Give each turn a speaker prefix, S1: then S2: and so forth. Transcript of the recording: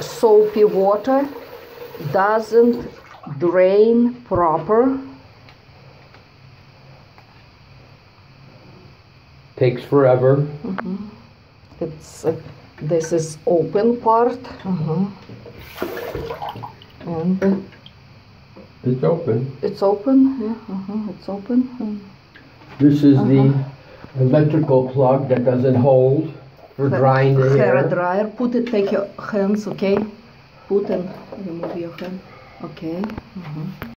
S1: soapy water doesn't drain proper
S2: Takes forever.
S1: it's uh, this is open part uh-huh. and uh,
S2: It's open.
S1: it's open yeah uh-huh. it's open um,
S2: This is the electrical plug that doesn't hold for drying the
S1: hair
S2: hair.
S1: dryer. Put it take your hands okay? Put and remove your hand. Okay mm-hmm.